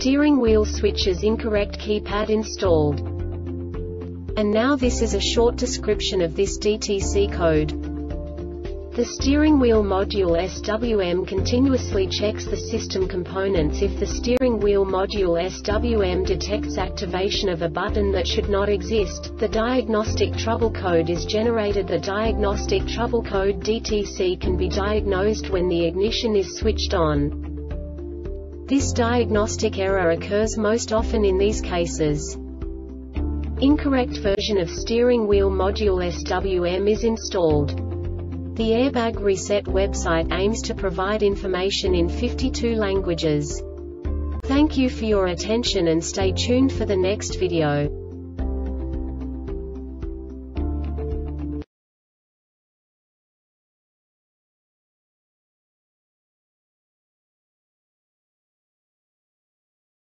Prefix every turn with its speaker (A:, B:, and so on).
A: Steering wheel switches incorrect keypad installed. And now this is a short description of this DTC code. The steering wheel module SWM continuously checks the system components if the steering wheel module SWM detects activation of a button that should not exist. The diagnostic trouble code is generated. The diagnostic trouble code DTC can be diagnosed when the ignition is switched on. This diagnostic error occurs most often in these cases. Incorrect version of steering wheel module SWM is installed. The Airbag Reset website aims to provide information in 52 languages. Thank you for your attention and stay tuned for the next video.